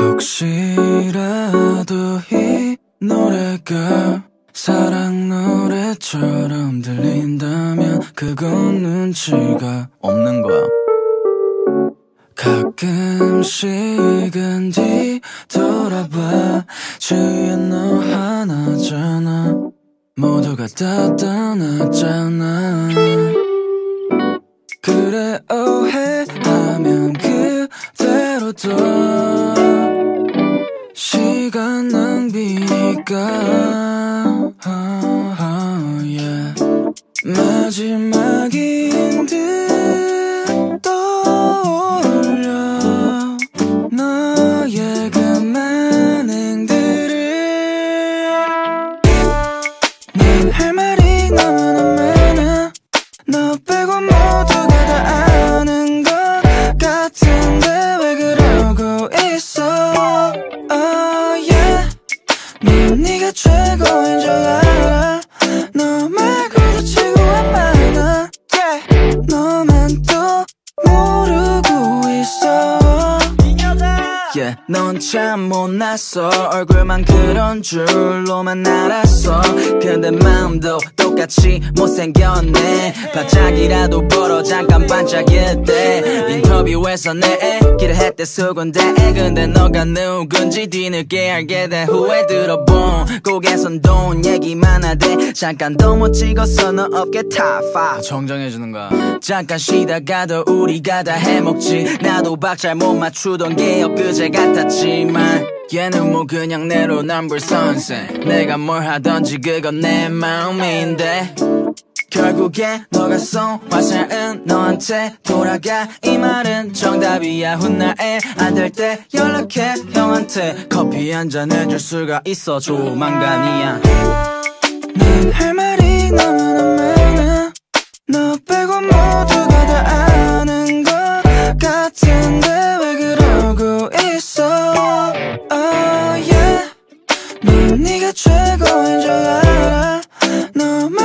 혹시라도 이 노래가 사랑 노래처럼 들린다면 그건 눈치가 없는 거야. 가끔씩은 뒤돌아봐. 주위에 너 하나잖아. 모두가 다 떠났잖아. 그래 오해하면 그대로 둬 시간 낭비니까 yeah. 마지막인 최고인 줄 알아. 너 말고도 친구가 많아. Yeah. 너만 또 모르고 있어. Yeah, 넌참 못났어. 얼굴만 그런 줄로만 알았어. 근데 마음도 똑같이 못생겼네. 반짝이라도 보러 잠깐 반짝일 때 인터뷰에서 내 얘기를 했대 수군데 근데 너가 누군지 뒤늦게 알게 된 후에 들어본 곡에선 돈 얘기만 하대. 잠깐 더 못 찍었어 너 어깨 top 5 정정해주는 거야. 잠깐 쉬다가도 우리가 다 해먹지. 나도 박잔 못 맞추던 게 엊그제 같았지만 얘는 뭐 그냥 내로남불 선생. 내가 뭘 하던지 그건 내 마음인데. 결국에 너가 쏜 화살은 너한테 돌아가. 이 말은 정답이야 훗날에 안 될 때 연락해. 형한테 커피 한 잔 해줄 수가 있어. 조만간이야. 난 할 말이 너무나 많아 너 빼고 모두가 다 아는 것 같은데 왜 그러고 있어? 네가 최고인 줄 알아. 너만